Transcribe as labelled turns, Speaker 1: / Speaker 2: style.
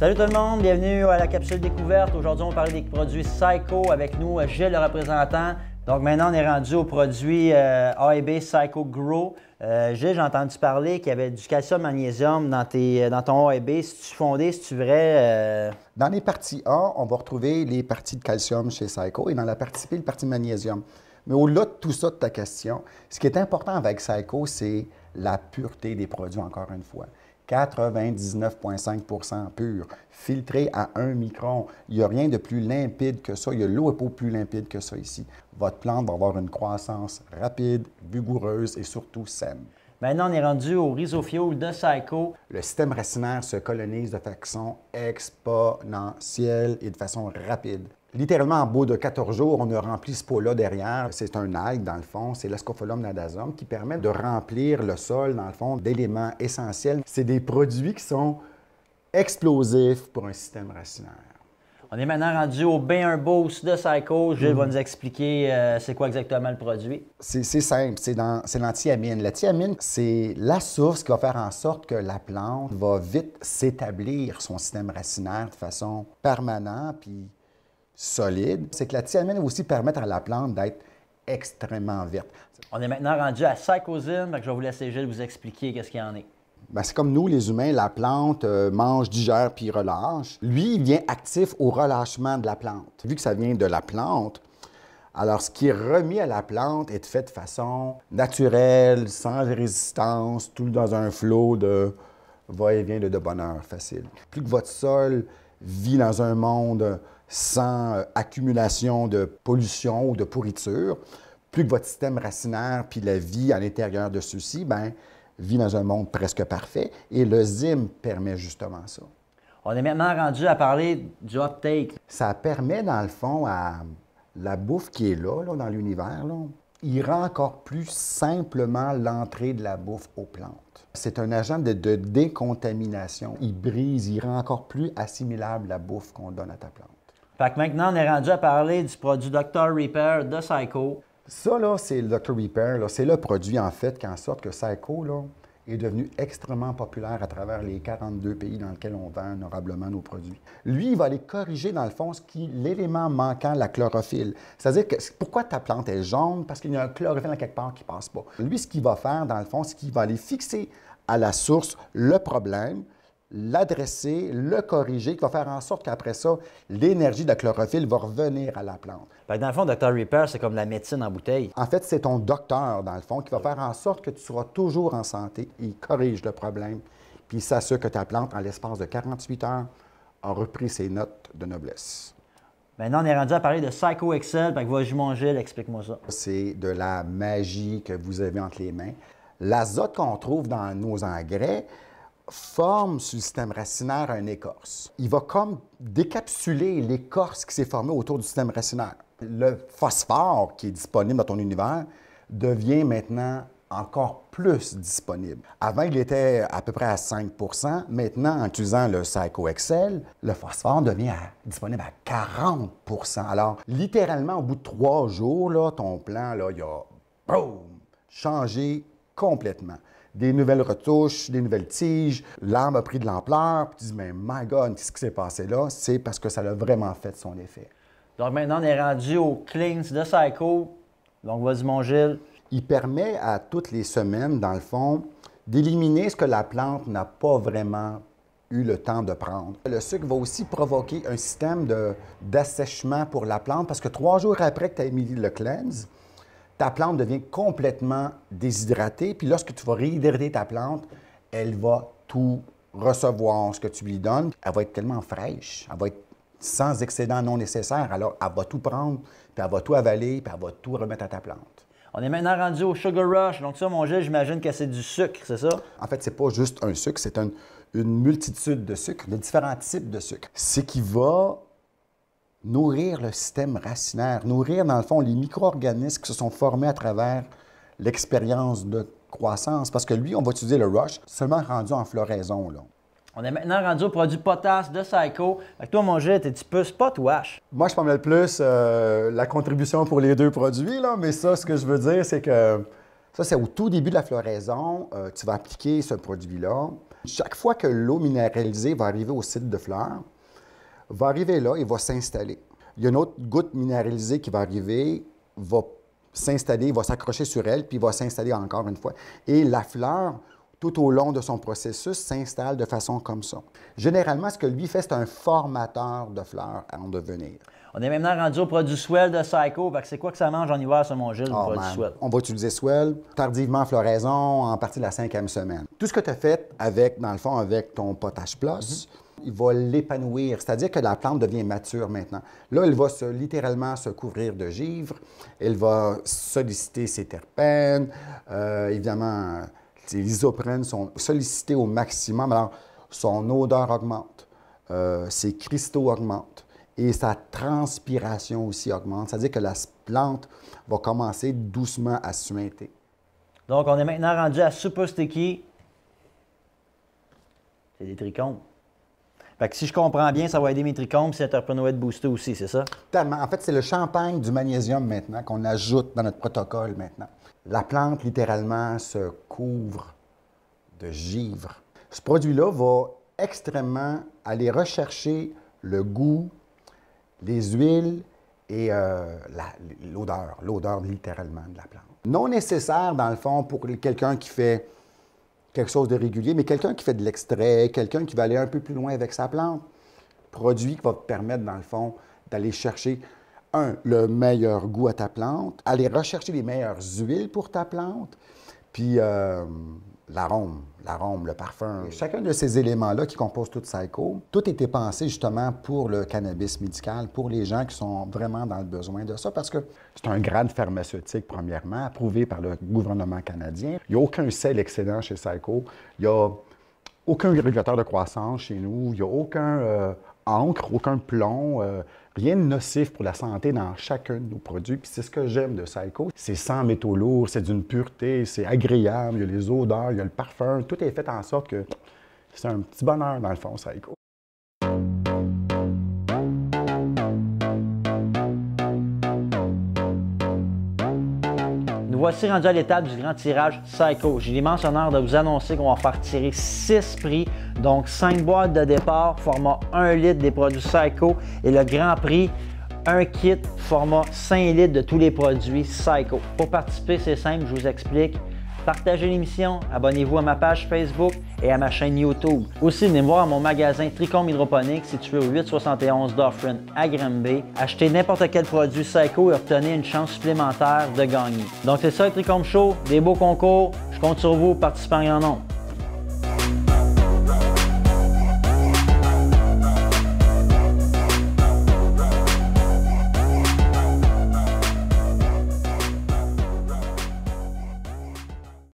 Speaker 1: Salut tout le monde, bienvenue à la capsule découverte. Aujourd'hui, on va parler des produits Psycho avec nous, Gilles le représentant. Donc maintenant, on est rendu au produit euh, AEB Psycho Grow. Euh, Gilles, j'ai entendu parler qu'il y avait du calcium magnésium dans, tes, dans ton AEB. Si tu fondé, si tu vrai? Euh?
Speaker 2: Dans les parties A, on va retrouver les parties de calcium chez Psycho et dans la partie B, le partie de magnésium. Mais au-delà de tout ça, de ta question, ce qui est important avec Psycho, c'est la pureté des produits, encore une fois. 99,5% pur, filtré à 1 micron. Il n'y a rien de plus limpide que ça. Il y a l'eau et pas plus limpide que ça ici. Votre plante va avoir une croissance rapide, vigoureuse et surtout saine.
Speaker 1: Maintenant, on est rendu au rhizofuel de Psycho.
Speaker 2: Le système racinaire se colonise de façon exponentielle et de façon rapide. Littéralement, en bout de 14 jours, on a rempli ce pot-là derrière. C'est un algue, dans le fond, c'est l'Ascophyllum nadasum qui permet de remplir le sol, dans le fond, d'éléments essentiels. C'est des produits qui sont explosifs pour un système racinaire.
Speaker 1: On est maintenant rendu au B1 Boost de Psycho. Gilles va nous expliquer euh, c'est quoi exactement le produit.
Speaker 2: C'est simple, c'est l'antiamine. La thiamine, c'est la source qui va faire en sorte que la plante va vite s'établir son système racinaire de façon permanente, puis solide, c'est que la thiamine va aussi permettre à la plante d'être extrêmement verte.
Speaker 1: On est maintenant rendu à psychosine, je vais vous laisser Gilles vous expliquer qu'est-ce qu'il y en est.
Speaker 2: Ben, c'est comme nous, les humains, la plante euh, mange, digère puis relâche. Lui, il vient actif au relâchement de la plante. Vu que ça vient de la plante, alors ce qui est remis à la plante est fait de façon naturelle, sans résistance, tout dans un flot de va-et-vient de, de bonheur facile. Plus que votre sol vit dans un monde sans euh, accumulation de pollution ou de pourriture, plus que votre système racinaire puis la vie à l'intérieur de ceux-ci, ben, vit dans un monde presque parfait. Et le ZIM permet justement ça.
Speaker 1: On est maintenant rendu à parler du uptake.
Speaker 2: Ça permet, dans le fond, à la bouffe qui est là, là dans l'univers, il rend encore plus simplement l'entrée de la bouffe aux plantes. C'est un agent de, de, décontamination. Il brise, il rend encore plus assimilable la bouffe qu'on donne à ta plante.
Speaker 1: Fait que maintenant, on est rendu à parler du produit Dr. Repair de Psycho.
Speaker 2: Ça, là, c'est le Dr. Repair. C'est le produit, en fait, qui en sorte que Psycho, là, est devenu extrêmement populaire à travers les 42 pays dans lesquels on vend honorablement nos produits. Lui, il va aller corriger, dans le fond, ce qui l'élément manquant, la chlorophylle. C'est-à-dire que pourquoi ta plante est jaune? Parce qu'il y a un chlorophylle quelque part qui ne passe pas. Lui, ce qu'il va faire, dans le fond, c'est qu'il va aller fixer à la source le problème, l'adresser, le corriger, qui va faire en sorte qu'après ça, l'énergie de la chlorophylle va revenir à la plante.
Speaker 1: dans le fond, Dr. Repair, c'est comme la médecine en bouteille.
Speaker 2: En fait, c'est ton docteur, dans le fond, qui va faire en sorte que tu seras toujours en santé. Il corrige le problème, puis il s'assure que ta plante, en l'espace de 48 heures, a repris ses notes de noblesse.
Speaker 1: Maintenant, on est rendu à parler de Psycho Excel. Fait que vas-y, mon Gilles, explique-moi ça.
Speaker 2: C'est de la magie que vous avez entre les mains. L'azote qu'on trouve dans nos engrais, forme sur le système racinaire un écorce. Il va comme décapsuler l'écorce qui s'est formée autour du système racinaire. Le phosphore qui est disponible dans ton univers devient maintenant encore plus disponible. Avant, il était à peu près à 5% Maintenant, en utilisant le Psycho Excel, le phosphore devient disponible à 40% Alors, littéralement, au bout de trois jours, là, ton plan, là, a boum, changé complètement des nouvelles retouches, des nouvelles tiges. L'arbre a pris de l'ampleur. Puis tu dis, mais my God, qu'est-ce qui s'est passé là? C'est parce que ça a vraiment fait son effet.
Speaker 1: Donc maintenant, on est rendu au Cleans de Psycho. Donc vas-y, mon Gilles.
Speaker 2: Il permet à toutes les semaines, dans le fond, d'éliminer ce que la plante n'a pas vraiment eu le temps de prendre. Le sucre va aussi provoquer un système d'assèchement pour la plante parce que trois jours après que tu as mis le cleanse, ta plante devient complètement déshydratée. Puis lorsque tu vas réhydrater ta plante, elle va tout recevoir, ce que tu lui donnes. Elle va être tellement fraîche, elle va être sans excédent non nécessaire. Alors, elle va tout prendre, puis elle va tout avaler, puis elle va tout remettre à ta plante.
Speaker 1: On est maintenant rendu au Sugar Rush. Donc ça, mon gel, j'imagine que c'est du sucre, c'est ça?
Speaker 2: En fait, c'est pas juste un sucre, c'est une multitude de sucres, de différents types de sucre. Ce qui va nourrir le système racinaire, nourrir dans le fond les micro-organismes qui se sont formés à travers l'expérience de croissance. Parce que lui, on va utiliser le rush seulement rendu en floraison. Là.
Speaker 1: On est maintenant rendu au produit potasse de Psycho. Avec toi, mon jet, t'es-tu plus spot ou wash?
Speaker 2: Moi, je parle plus euh, la contribution pour les deux produits, là, mais ça, ce que je veux dire, c'est que Ça, c'est au tout début de la floraison. Euh, tu vas appliquer ce produit-là. Chaque fois que l'eau minéralisée va arriver au site de fleurs, va arriver là et va s'installer. Il y a une autre goutte minéralisée qui va arriver, va s'installer, va s'accrocher sur elle, puis va s'installer encore une fois. Et la fleur, tout au long de son processus, s'installe de façon comme ça. Généralement, ce que lui fait, c'est un formateur de fleurs en devenir.
Speaker 1: On est maintenant rendu au produit Swell de Psycho. c'est quoi que ça mange en hiver, ce mon Gilles, le oh, produit Swell?
Speaker 2: On va utiliser Swell tardivement en floraison, en partie de la cinquième semaine. Tout ce que tu as fait avec, dans le fond, avec ton potage plus, mhm. Il va l'épanouir. C'est-à-dire que la plante devient mature maintenant. Là, elle va se, littéralement se couvrir de givre. Elle va solliciter ses terpènes. Euh, évidemment, les isoprènes sont sollicités au maximum. Alors, son odeur augmente. Euh, ses cristaux augmentent et sa transpiration aussi augmente. C'est-à-dire que la plante va commencer doucement à suinter.
Speaker 1: Donc, on est maintenant rendu à Super Sticky. C'est des trichomes. Si je comprends bien, ça va aider mes trichomes, si être booster aussi, c'est ça?
Speaker 2: Tellement. En fait, c'est le champagne du magnésium maintenant qu'on ajoute dans notre protocole maintenant. La plante, littéralement, se couvre de givre. Ce produit-là va extrêmement aller rechercher le goût, les huiles et euh, l'odeur, l'odeur littéralement de la plante. Non nécessaire, dans le fond, pour quelqu'un qui fait quelque chose de régulier, mais quelqu'un qui fait de l'extrait, quelqu'un qui va aller un peu plus loin avec sa plante. Produit qui va te permettre, dans le fond, d'aller chercher, un, le meilleur goût à ta plante, aller rechercher les meilleures huiles pour ta plante, puis euh, l'arôme, l'arôme, le parfum. Chacun de ces éléments-là qui composent tout Psycho, tout était pensé justement pour le cannabis médical, pour les gens qui sont vraiment dans le besoin de ça, parce que c'est un grade pharmaceutique, premièrement, approuvé par le gouvernement canadien. Il n'y a aucun sel excédent chez Psycho. Il n'y a aucun régulateur de croissance chez nous. Il n'y a aucun euh, encre, aucun plomb. Euh, rien de nocif pour la santé dans chacun de nos produits. Puis c'est ce que j'aime de Psycho. C'est sans métaux lourds, c'est d'une pureté, c'est agréable, il y a les odeurs, il y a le parfum. Tout est fait en sorte que c'est un petit bonheur dans le fond, Psycho.
Speaker 1: Voici rendu à l'étape du grand tirage Psycho. J'ai l'immense honneur de vous annoncer qu'on va faire tirer 6 prix, donc 5 boîtes de départ, format 1 litre des produits Psycho et le grand prix, un kit format 5 litres de tous les produits Psycho. Pour participer, c'est simple, je vous explique. Partagez l'émission, abonnez-vous à ma page Facebook et à ma chaîne YouTube. Aussi, venez voir mon magasin Tricom Hydroponique situé au 871 Dauphin à Granby. Achetez n'importe quel produit Psycho et obtenez une chance supplémentaire de gagner. Donc c'est ça le Tricom Show, des beaux concours. Je compte sur vous, participants en nombre.